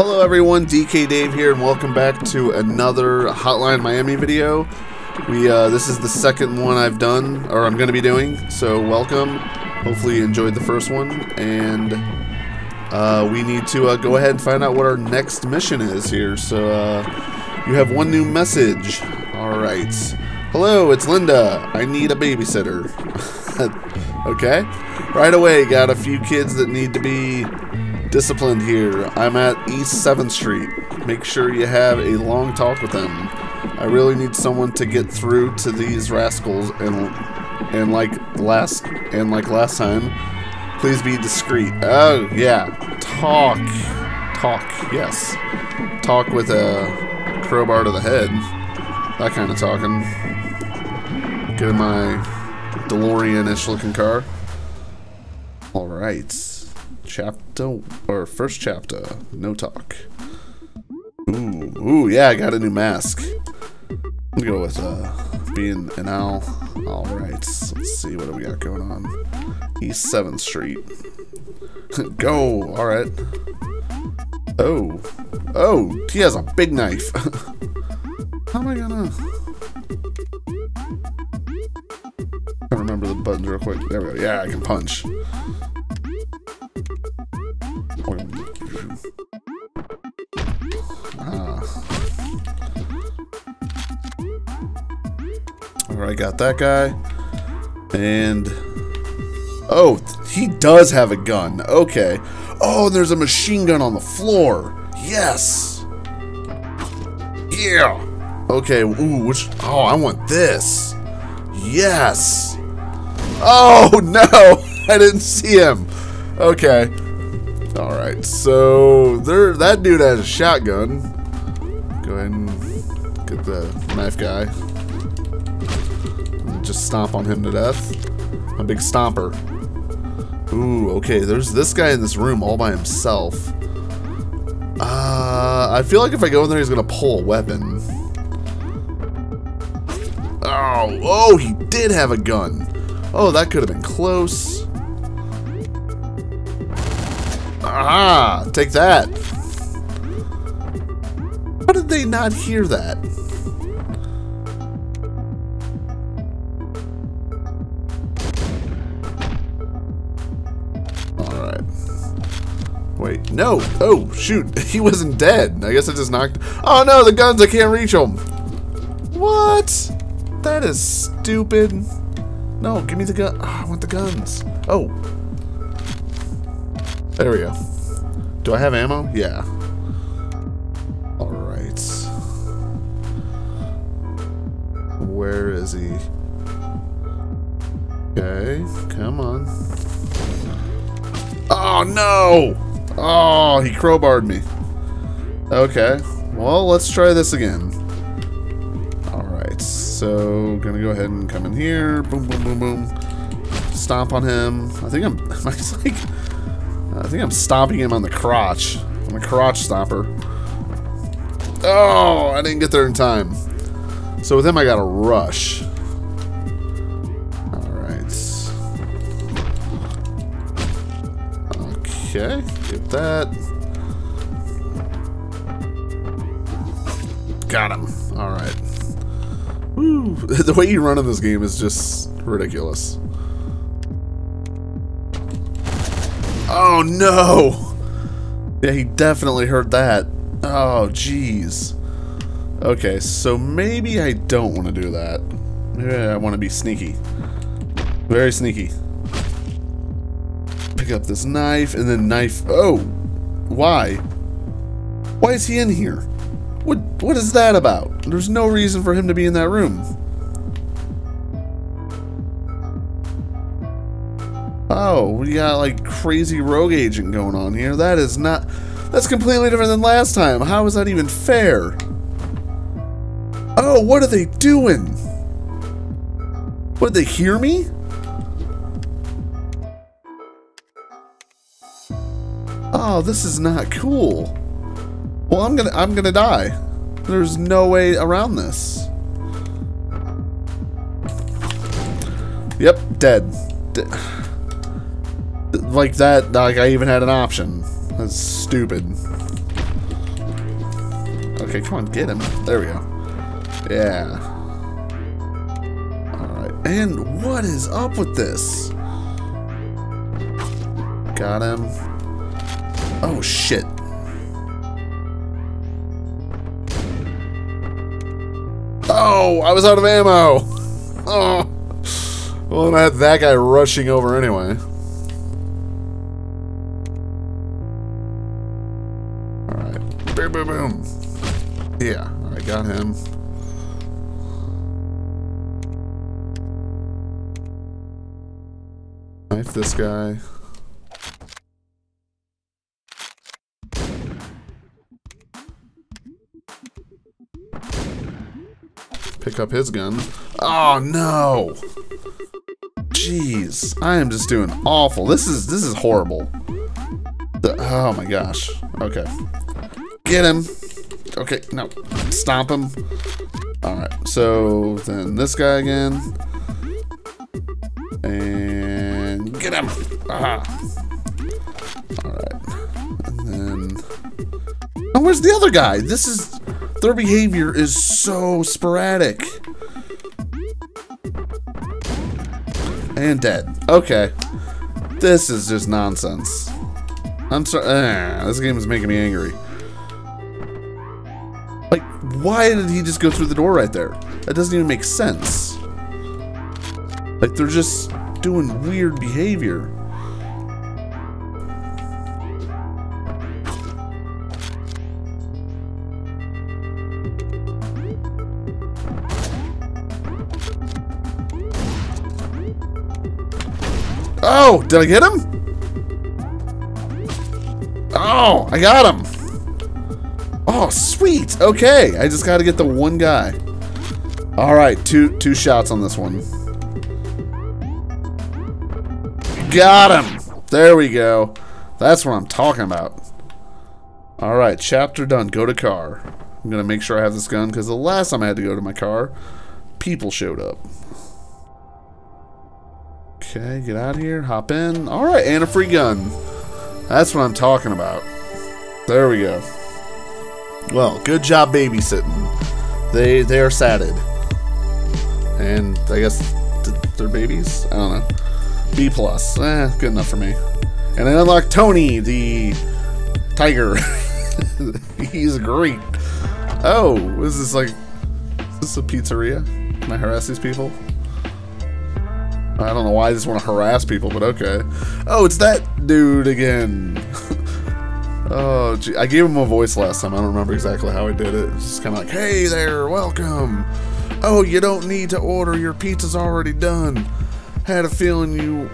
Hello everyone, DK Dave here, and welcome back to another Hotline Miami video. We uh, this is the second one I've done, or I'm going to be doing. So welcome. Hopefully you enjoyed the first one, and uh, we need to uh, go ahead and find out what our next mission is here. So uh, you have one new message. All right. Hello, it's Linda. I need a babysitter. okay. Right away, got a few kids that need to be disciplined here. I'm at East 7th Street. Make sure you have a long talk with them. I really need someone to get through to these rascals and and like last and like last time, please be discreet. Oh, yeah. Talk. Talk. Yes. Talk with a crowbar to the head. That kind of talking. Get in my DeLorean-ish looking car. All right chapter or first chapter no talk. Ooh ooh yeah i got a new mask. Let's go with uh being an owl. All right let's see what do we got going on. East 7th street. Go all right. Oh oh he has a big knife. How am i gonna? I remember the buttons real quick. There we go. Yeah, I can punch. Ah. Alright, got that guy. And... Oh, he does have a gun. Okay. Oh, there's a machine gun on the floor. Yes! Yeah! Okay, ooh, which... Oh, I want this. Yes! Oh, no! I didn't see him. Okay. Alright, so there that dude has a shotgun. Go ahead and get the knife guy just stomp on him to death. A big stomper. Ooh, okay, there's this guy in this room all by himself. Uh, I feel like if I go in there, he's gonna pull a weapon. Oh, oh, he did have a gun. Oh, that could have been close. Ah, take that. How did they not hear that? Alright. Wait, no. Oh, shoot. He wasn't dead. I guess I just knocked... Oh, no, the guns. I can't reach them. What? That is stupid. No, give me the gun. Oh, I want the guns. Oh. There we go. Do I have ammo? Yeah. Alright. Where is he? Okay, come on. Oh, no! Oh, he crowbarred me. Okay. Well, let's try this again. Alright, so gonna go ahead and come in here. Boom, boom, boom, boom. Stomp on him. I think I'm like I think I'm stomping him on the crotch. I'm a crotch stomper. Oh, I didn't get there in time. So with him I gotta rush. Alright. Okay. Get that. Got him. Alright. The way you run in this game is just ridiculous. Oh no! Yeah, he definitely heard that. Oh, jeez. Okay, so maybe I don't want to do that. Maybe I want to be sneaky. Very sneaky pick up this knife and then knife. Oh, why? Why is he in here? What What is that about? There's no reason for him to be in that room. Oh, we got like crazy rogue agent going on here. That is not. That's completely different than last time. How is that even fair? Oh, what are they doing? What, did they hear me? Oh, this is not cool. Well, I'm gonna I'm gonna die. There's no way around this. Yep, dead. De like that, like I even had an option. That's stupid. Okay, come on, get him. There we go. Yeah. Alright. And what is up with this? Got him. Oh, shit. Oh, I was out of ammo. Oh. Well, I had that guy rushing over anyway. Got him. Knife this guy. Pick up his gun. Oh no! Jeez, I am just doing awful. This is this is horrible. The, oh my gosh. Okay. Get him. Okay, no. Stomp him. Alright, so then this guy again. And get him. Aha. Alright. And then. Oh, where's the other guy? This is. Their behavior is so sporadic. And dead. Okay. This is just nonsense. I'm sorry. Uh, this game is making me angry. Why did he just go through the door right there? That doesn't even make sense. Like, they're just doing weird behavior. Oh, did I get him? Oh, I got him. Oh, sweet. Okay, I just got to get the one guy. All right, two two shots on this one. Got him. There we go. That's what I'm talking about. All right, chapter done. Go to car. I'm going to make sure I have this gun because the last time I had to go to my car, people showed up. Okay, get out of here. Hop in. All right, and a free gun. That's what I'm talking about. There we go. Well, good job babysitting. They they are sated. And I guess they're babies? I don't know. B plus. Eh, good enough for me. And I unlocked Tony, the tiger. He's great. Oh, is this like is this a pizzeria? Can I harass these people? I don't know why I just want to harass people, but okay. Oh, it's that dude again. oh, gee. I gave him a voice last time. I don't remember exactly how I did it. It's just kind of like, hey there, welcome. Oh, you don't need to order. Your pizza's already done. Had a feeling you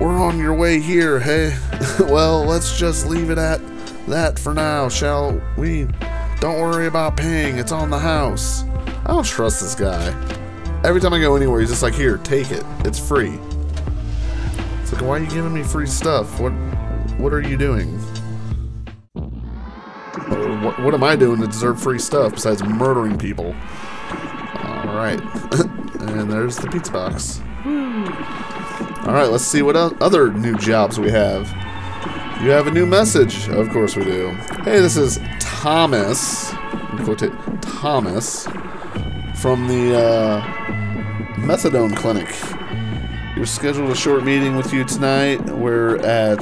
were on your way here, hey? well, let's just leave it at that for now, shall we? Don't worry about paying. It's on the house. I don't trust this guy. Every time I go anywhere, he's just like, here, take it. It's free. It's like, why are you giving me free stuff? What what are you doing? What, what am I doing to deserve free stuff besides murdering people? Alright. and there's the pizza box. Alright, let's see what other new jobs we have. You have a new message. Of course we do. Hey, this is Thomas. Quote it, Thomas from the uh, methadone clinic. We're scheduled a short meeting with you tonight. We're at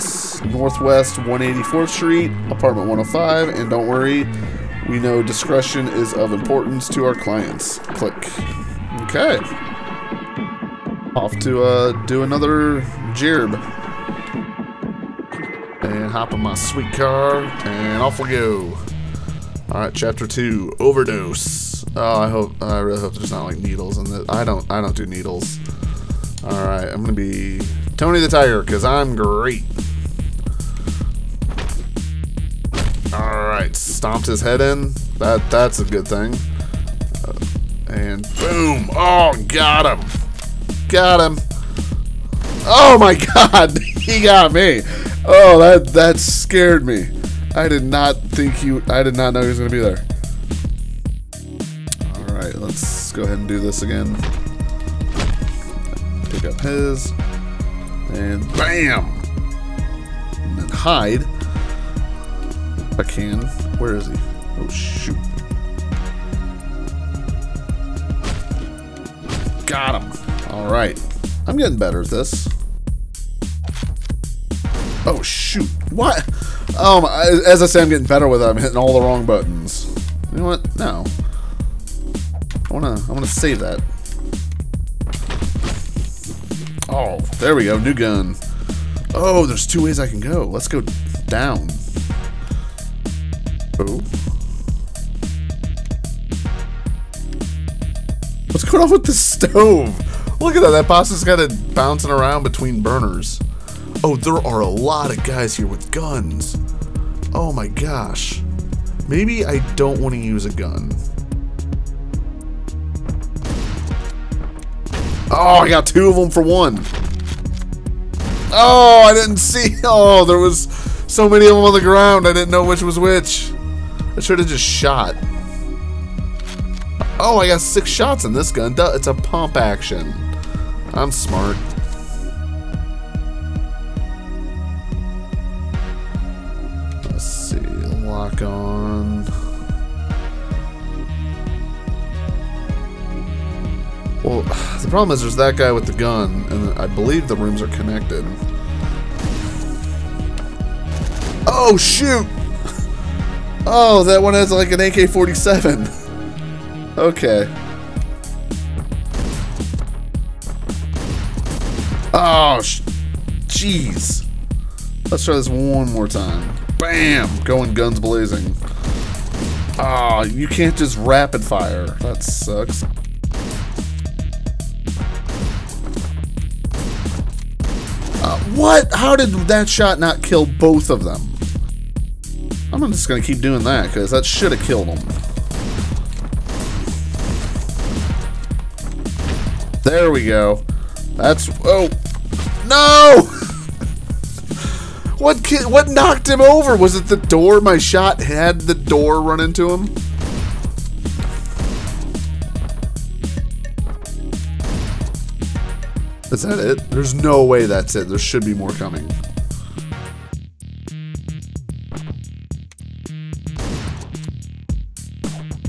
Northwest 184th Street, apartment 105, and don't worry, we know discretion is of importance to our clients. Click. Okay. Off to uh, do another jib. And hop in my sweet car, and off we go. Alright, chapter 2, Overdose. Oh, I hope I really hope there's not like needles in this. I don't I don't do needles. All right, I'm gonna be Tony the Tiger because I'm great. All right, stomped his head in. That that's a good thing. Uh, and boom! Oh, got him! Got him! Oh my God! he got me! Oh, that that scared me. I did not think he. I did not know he was gonna be there All right, let's go ahead and do this again pick up his. And bam! And then hide. I can. Where is he? Oh, shoot. Got him. All right. I'm getting better at this. Oh, shoot. What? Um, as I say, I'm getting better with it. I'm hitting all the wrong buttons. You know what? No. I wanna, I wanna save that. Oh, there we go. New gun. Oh, there's two ways I can go. Let's go down. Oh. What's going on with the stove? Look at that. That boss is kind of bouncing around between burners. Oh, there are a lot of guys here with guns. Oh my gosh. Maybe I don't want to use a gun. Oh, I got two of them for one. Oh, I didn't see. Oh, there was so many of them on the ground. I didn't know which was which. I should have just shot. Oh, I got six shots in this gun. It's a pump action. I'm smart. Let's see. Lock on. Well, the problem is there's that guy with the gun, and I believe the rooms are connected. Oh, shoot! Oh, that one has like an AK-47. Okay. Oh, jeez. Let's try this one more time. Bam! Going guns blazing. Oh, you can't just rapid fire. That sucks. What? How did that shot not kill both of them? I'm just to keep doing that because that should have killed them. There we go. That's... Oh! No! what what knocked him over? Was it the door? My shot had the door run into him? Is that it? There's no way that's it. There should be more coming.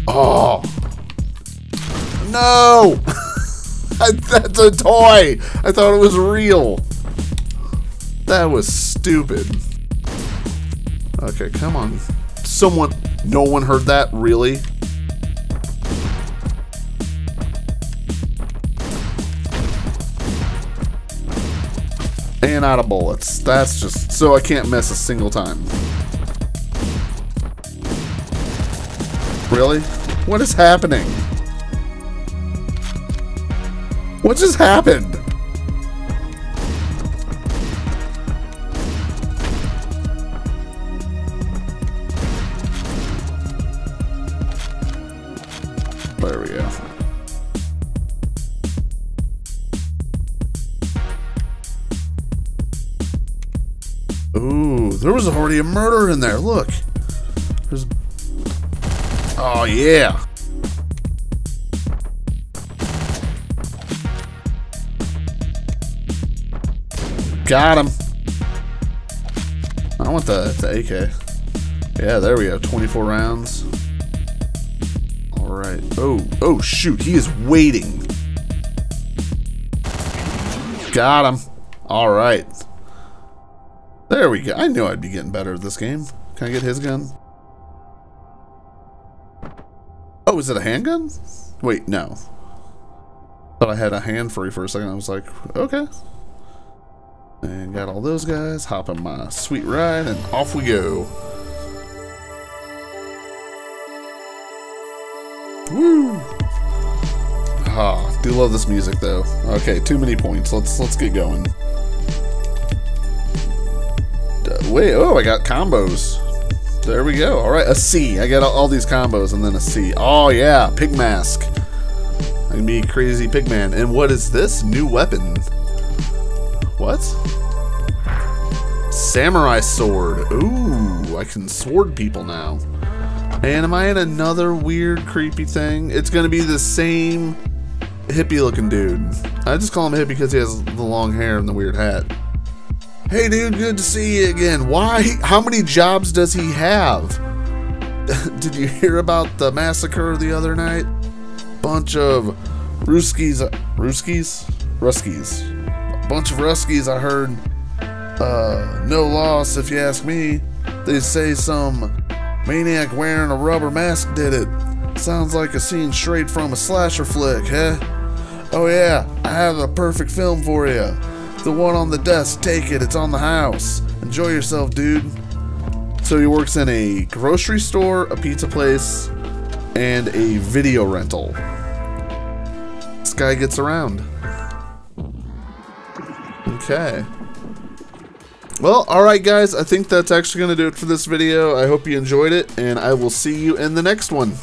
Oh! No! that's a toy! I thought it was real. That was stupid. Okay, come on. Someone... No one heard that? Really? Out of bullets. That's just so I can't miss a single time. Really? What is happening? What just happened? There was already a murder in there. Look. There's... Oh, yeah. Got him. I want the, the AK. Yeah, there we go. 24 rounds. All right. Oh, oh, shoot. He is waiting. Got him. All right. There we go. I knew I'd be getting better at this game. Can I get his gun? Oh, is it a handgun? Wait, no. Thought I had a hand free for a second. I was like, okay. And got all those guys. Hop my sweet ride and off we go. Woo! Ah, do love this music though. Okay, too many points. Let's let's get going. Wait, oh, I got combos. There we go. All right, a C. I got all, these combos and then a C. Oh, yeah, pig mask. I can be crazy pig man. And what is this? New weapon. What? Samurai sword. Ooh, I can sword people now. And am I in another weird, creepy thing? It's going to be the same hippie looking dude. I just call him hippie because he has the long hair and the weird hat. Hey dude, good to see you again. Why? How many jobs does he have? Did you hear about the massacre the other night? Bunch of Ruskies, Ruskies, Ruskies, a bunch of Ruskies. I heard. Uh, no loss if you ask me. They say some maniac wearing a rubber mask did it. Sounds like a scene straight from a slasher flick, huh? Oh yeah, I have a perfect film for you. The one on the desk, take it, it's on the house. Enjoy yourself, dude. So he works in a grocery store, a pizza place, and a video rental. This guy gets around. Okay. Well, alright guys, I think that's actually going to do it for this video. I hope you enjoyed it, and I will see you in the next one.